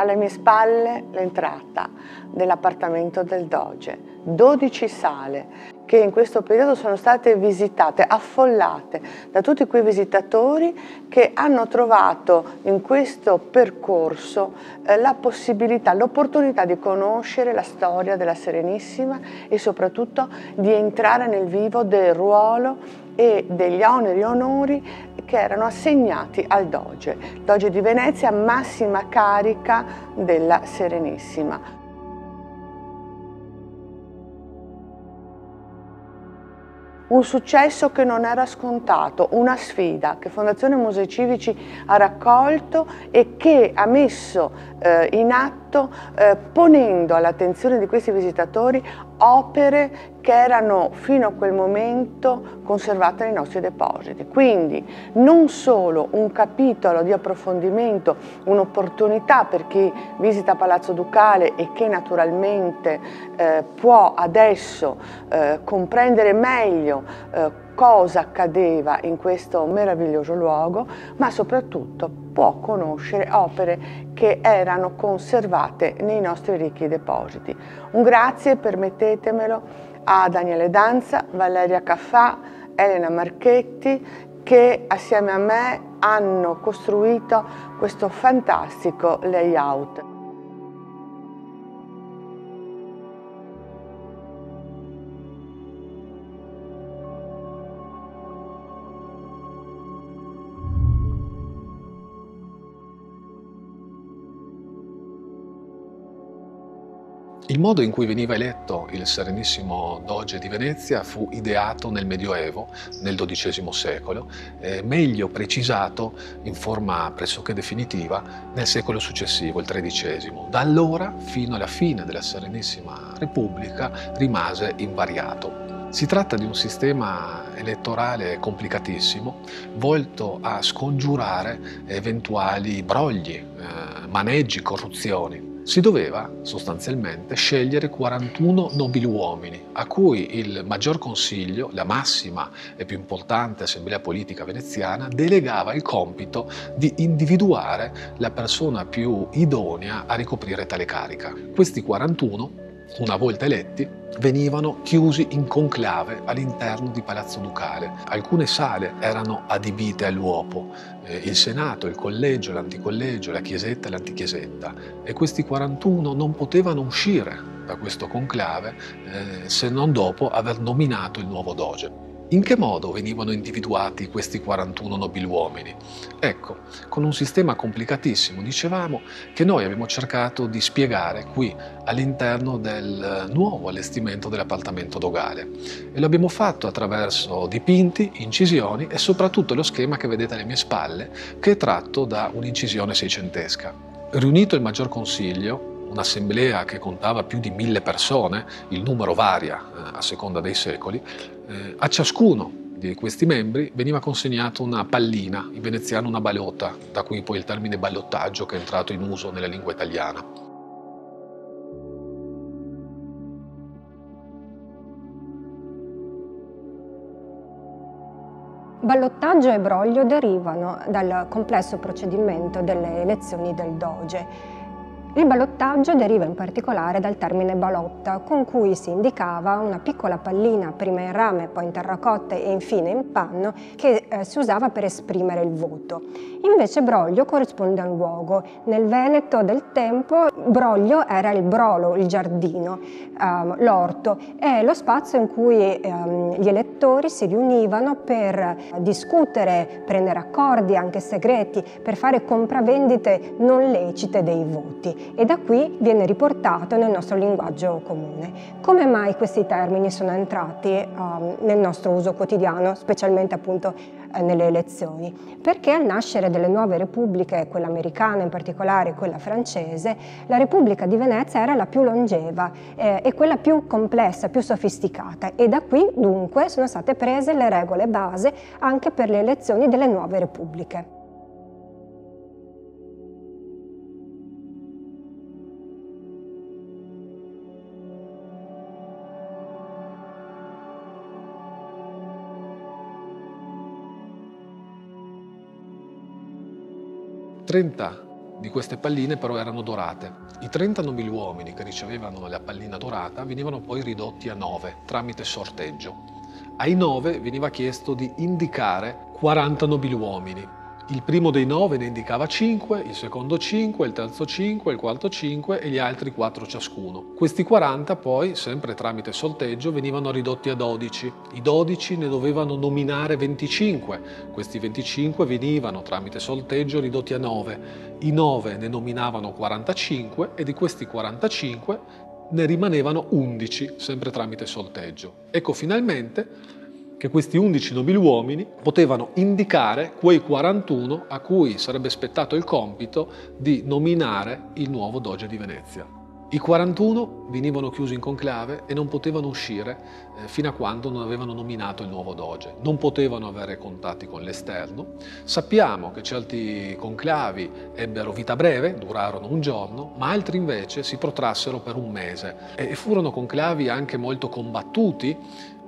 alle mie spalle l'entrata dell'appartamento del Doge, 12 sale che in questo periodo sono state visitate, affollate da tutti quei visitatori che hanno trovato in questo percorso eh, la possibilità, l'opportunità di conoscere la storia della Serenissima e soprattutto di entrare nel vivo del ruolo e degli oneri e onori che erano assegnati al Doge. Doge di Venezia, massima carica della Serenissima. un successo che non era scontato, una sfida che Fondazione Musei Civici ha raccolto e che ha messo eh, in atto eh, ponendo all'attenzione di questi visitatori opere che erano fino a quel momento conservate nei nostri depositi. Quindi non solo un capitolo di approfondimento, un'opportunità per chi visita Palazzo Ducale e che naturalmente eh, può adesso eh, comprendere meglio eh, cosa accadeva in questo meraviglioso luogo, ma soprattutto può conoscere opere che erano conservate nei nostri ricchi depositi. Un grazie, permettetemelo, a Daniele Danza, Valeria Caffà, Elena Marchetti, che assieme a me hanno costruito questo fantastico layout. Il modo in cui veniva eletto il Serenissimo Doge di Venezia fu ideato nel Medioevo, nel XII secolo, eh, meglio precisato in forma pressoché definitiva nel secolo successivo, il XIII. Da allora, fino alla fine della Serenissima Repubblica, rimase invariato. Si tratta di un sistema elettorale complicatissimo, volto a scongiurare eventuali brogli, eh, maneggi, corruzioni. Si doveva sostanzialmente scegliere 41 nobiluomini, a cui il maggior consiglio, la massima e più importante assemblea politica veneziana, delegava il compito di individuare la persona più idonea a ricoprire tale carica. Questi 41 una volta eletti, venivano chiusi in conclave all'interno di Palazzo Ducale. Alcune sale erano adibite all'uopo, eh, il Senato, il collegio, l'anticollegio, la chiesetta e l'antichiesetta, e questi 41 non potevano uscire da questo conclave eh, se non dopo aver nominato il nuovo doge. In che modo venivano individuati questi 41 nobiluomini? Ecco, con un sistema complicatissimo, dicevamo, che noi abbiamo cercato di spiegare qui all'interno del nuovo allestimento dell'appartamento dogale. E lo abbiamo fatto attraverso dipinti, incisioni e soprattutto lo schema che vedete alle mie spalle, che è tratto da un'incisione seicentesca. Riunito il maggior consiglio, un'assemblea che contava più di mille persone, il numero varia eh, a seconda dei secoli, eh, a ciascuno di questi membri veniva consegnata una pallina, in veneziano una balota, da cui poi il termine ballottaggio che è entrato in uso nella lingua italiana. Ballottaggio e broglio derivano dal complesso procedimento delle elezioni del Doge il ballottaggio deriva in particolare dal termine balotta, con cui si indicava una piccola pallina, prima in rame, poi in terracotta e infine in panno, che eh, si usava per esprimere il voto. Invece broglio corrisponde a un luogo. Nel Veneto del tempo broglio era il brolo, il giardino, ehm, l'orto, è lo spazio in cui ehm, gli elettori si riunivano per discutere, prendere accordi anche segreti, per fare compravendite non lecite dei voti e da qui viene riportato nel nostro linguaggio comune. Come mai questi termini sono entrati um, nel nostro uso quotidiano, specialmente appunto eh, nelle elezioni? Perché al nascere delle nuove repubbliche, quella americana in particolare quella francese, la Repubblica di Venezia era la più longeva eh, e quella più complessa, più sofisticata e da qui dunque sono state prese le regole base anche per le elezioni delle nuove repubbliche. 30 di queste palline però erano dorate. I 30 nobiluomini che ricevevano la pallina dorata venivano poi ridotti a 9 tramite sorteggio. Ai 9 veniva chiesto di indicare 40 nobiluomini il primo dei nove ne indicava 5, il secondo 5, il terzo 5, il quarto 5 e gli altri 4 ciascuno. Questi 40 poi, sempre tramite sorteggio, venivano ridotti a 12. I 12 ne dovevano nominare 25. Questi 25 venivano tramite sorteggio ridotti a 9. I 9 ne nominavano 45 e di questi 45 ne rimanevano 11, sempre tramite sorteggio. Ecco finalmente che questi 11 nobiluomini potevano indicare quei 41 a cui sarebbe spettato il compito di nominare il nuovo Doge di Venezia. I 41 venivano chiusi in conclave e non potevano uscire eh, fino a quando non avevano nominato il nuovo doge. Non potevano avere contatti con l'esterno. Sappiamo che certi conclavi ebbero vita breve, durarono un giorno, ma altri invece si protrassero per un mese e furono conclavi anche molto combattuti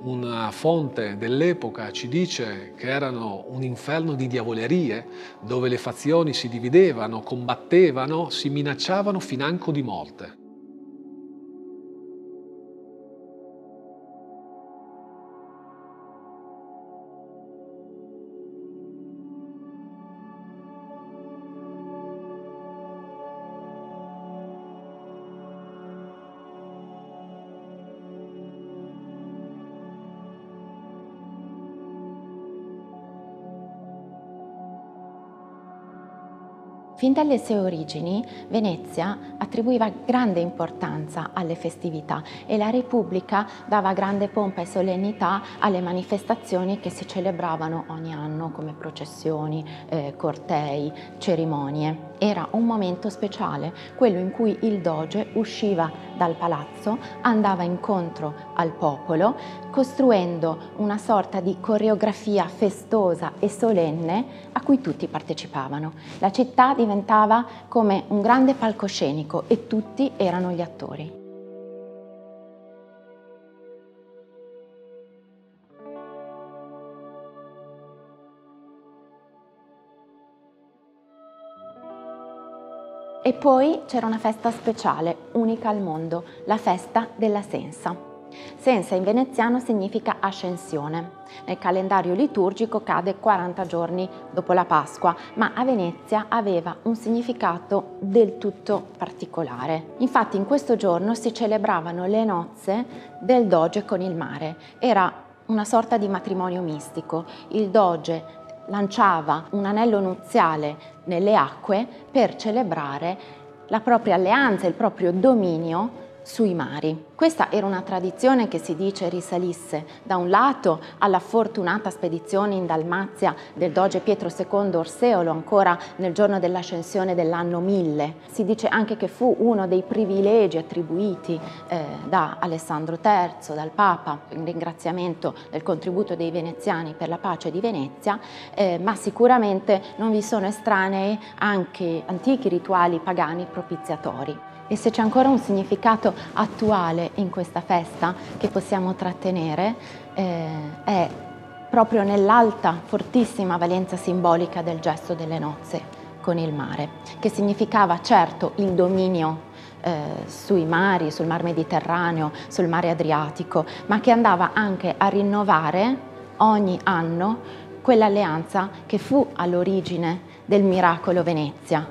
una fonte dell'epoca ci dice che erano un inferno di diavolerie dove le fazioni si dividevano, combattevano, si minacciavano financo di morte. Fin dalle sue origini Venezia attribuiva grande importanza alle festività e la Repubblica dava grande pompa e solennità alle manifestazioni che si celebravano ogni anno come processioni, eh, cortei, cerimonie. Era un momento speciale, quello in cui il doge usciva dal palazzo, andava incontro al popolo, costruendo una sorta di coreografia festosa e solenne a cui tutti partecipavano. La città diventava come un grande palcoscenico e tutti erano gli attori. E poi c'era una festa speciale, unica al mondo, la festa della Sensa. Sensa in veneziano significa ascensione. Nel calendario liturgico cade 40 giorni dopo la Pasqua, ma a Venezia aveva un significato del tutto particolare. Infatti in questo giorno si celebravano le nozze del doge con il mare. Era una sorta di matrimonio mistico. Il doge lanciava un anello nuziale nelle acque per celebrare la propria alleanza, il proprio dominio sui mari. Questa era una tradizione che si dice risalisse da un lato alla fortunata spedizione in Dalmazia del doge Pietro II Orseolo ancora nel giorno dell'ascensione dell'anno 1000. Si dice anche che fu uno dei privilegi attribuiti eh, da Alessandro III, dal Papa, in ringraziamento del contributo dei veneziani per la pace di Venezia, eh, ma sicuramente non vi sono estranei anche antichi rituali pagani propiziatori e se c'è ancora un significato attuale in questa festa che possiamo trattenere eh, è proprio nell'alta, fortissima valenza simbolica del gesto delle nozze con il mare, che significava certo il dominio eh, sui mari, sul mar Mediterraneo, sul mare Adriatico, ma che andava anche a rinnovare ogni anno quell'alleanza che fu all'origine del miracolo Venezia,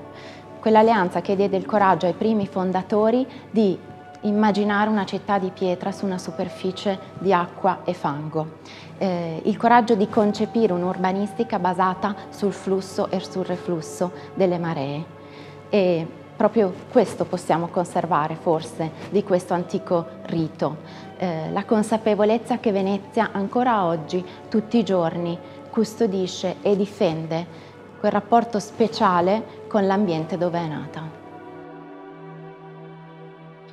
quell'alleanza che diede il coraggio ai primi fondatori di immaginare una città di pietra su una superficie di acqua e fango, eh, il coraggio di concepire un'urbanistica basata sul flusso e sul reflusso delle maree. E proprio questo possiamo conservare forse di questo antico rito, eh, la consapevolezza che Venezia ancora oggi, tutti i giorni, custodisce e difende quel rapporto speciale con l'ambiente dove è nata.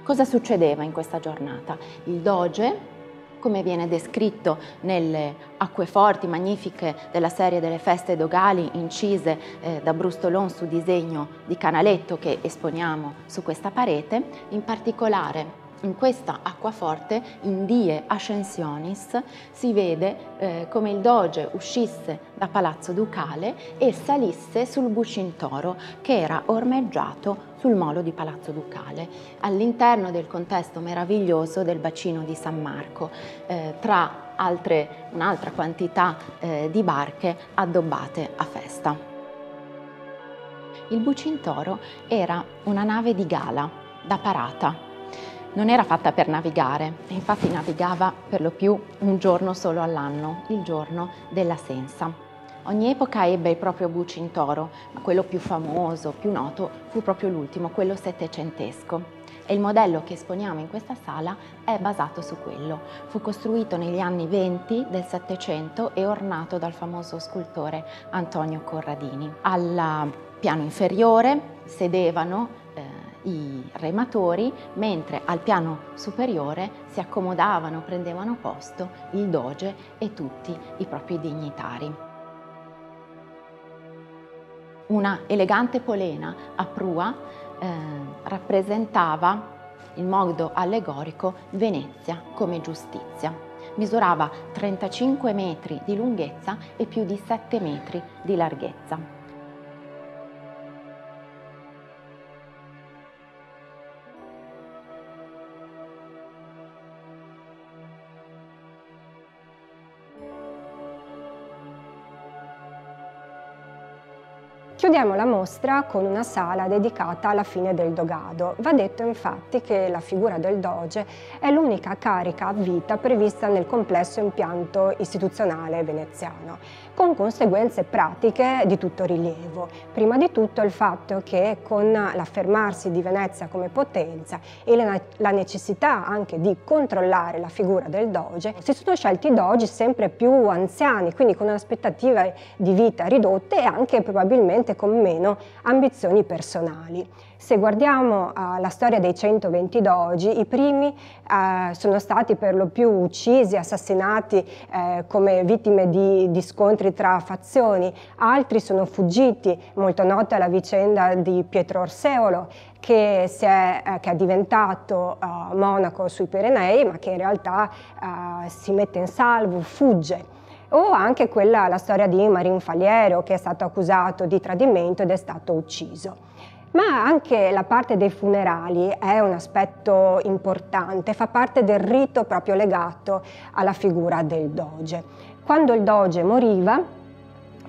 Cosa succedeva in questa giornata? Il doge, come viene descritto nelle acqueforti magnifiche della serie delle feste dogali incise eh, da Brustolon su disegno di canaletto che esponiamo su questa parete, in particolare in questa acquaforte, in Die Ascensionis, si vede eh, come il doge uscisse da Palazzo Ducale e salisse sul Bucintoro che era ormeggiato sul molo di Palazzo Ducale, all'interno del contesto meraviglioso del bacino di San Marco, eh, tra un'altra quantità eh, di barche addobbate a festa. Il Bucintoro era una nave di gala da parata non era fatta per navigare, infatti navigava per lo più un giorno solo all'anno, il giorno della Sensa. Ogni epoca ebbe il proprio Bucintoro, ma quello più famoso, più noto, fu proprio l'ultimo, quello settecentesco. E il modello che esponiamo in questa sala è basato su quello. Fu costruito negli anni 20 del Settecento e ornato dal famoso scultore Antonio Corradini. Al piano inferiore sedevano i rematori, mentre al piano superiore si accomodavano, prendevano posto il doge e tutti i propri dignitari. Una elegante polena a prua eh, rappresentava in modo allegorico Venezia come giustizia. Misurava 35 metri di lunghezza e più di 7 metri di larghezza. Chiudiamo la mostra con una sala dedicata alla fine del dogado. Va detto infatti che la figura del doge è l'unica carica a vita prevista nel complesso impianto istituzionale veneziano, con conseguenze pratiche di tutto rilievo. Prima di tutto il fatto che con l'affermarsi di Venezia come potenza e la necessità anche di controllare la figura del doge, si sono scelti dogi sempre più anziani, quindi con aspettative di vita ridotte e anche probabilmente con meno ambizioni personali. Se guardiamo uh, la storia dei 120 dogi, i primi uh, sono stati per lo più uccisi, assassinati uh, come vittime di, di, scontri tra fazioni, altri sono fuggiti, molto nota la vicenda di Pietro Orseolo che, è, eh, che è, diventato monaco sui Pirenei ma che in realtà si mette in salvo, fugge o anche quella, la storia di Marin Faliero che è stato accusato di tradimento ed è stato ucciso. Ma anche la parte dei funerali è un aspetto importante, fa parte del rito proprio legato alla figura del doge. Quando il doge moriva,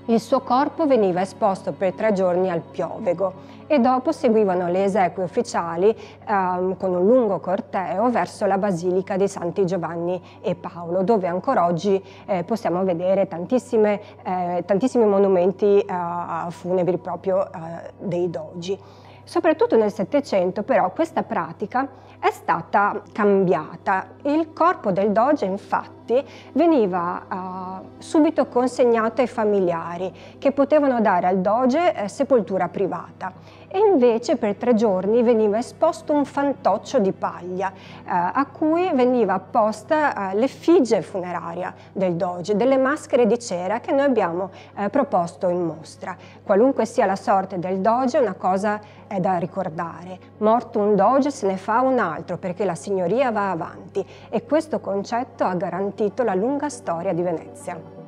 il suo corpo veniva esposto per tre giorni al piovego e dopo seguivano le esequie ufficiali ehm, con un lungo corteo verso la Basilica dei Santi Giovanni e Paolo, dove ancora oggi eh, possiamo vedere eh, tantissimi monumenti eh, funebri proprio eh, dei dogi. Soprattutto nel Settecento però questa pratica è stata cambiata. Il corpo del doge infatti veniva uh, subito consegnato ai familiari che potevano dare al doge eh, sepoltura privata e invece per tre giorni veniva esposto un fantoccio di paglia eh, a cui veniva apposta eh, l'effigie funeraria del doge, delle maschere di cera che noi abbiamo eh, proposto in mostra. Qualunque sia la sorte del doge, una cosa è da ricordare. Morto un doge se ne fa un altro perché la signoria va avanti e questo concetto ha garantito la lunga storia di Venezia.